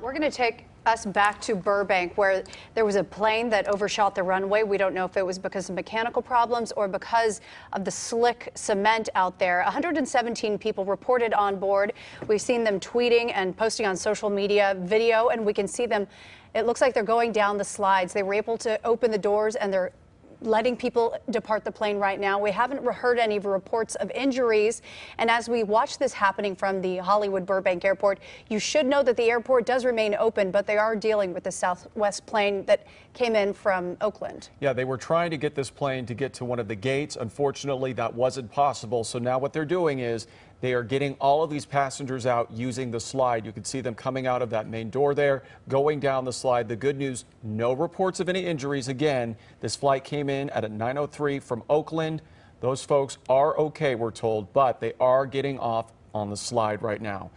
We're going to take us back to Burbank, where there was a plane that overshot the runway. We don't know if it was because of mechanical problems or because of the slick cement out there. 117 people reported on board. We've seen them tweeting and posting on social media video, and we can see them. It looks like they're going down the slides. They were able to open the doors, and they're letting people depart the plane right now. We haven't heard any reports of injuries. And as we watch this happening from the Hollywood Burbank Airport, you should know that the airport does remain open, but they are dealing with the Southwest plane that came in from Oakland. Yeah, they were trying to get this plane to get to one of the gates. Unfortunately, that wasn't possible. So now what they're doing is they are getting all of these passengers out using the slide. You can see them coming out of that main door there, going down the slide. The good news, no reports of any injuries. Again, this flight came in at a 903 from Oakland. Those folks are okay, we're told, but they are getting off on the slide right now.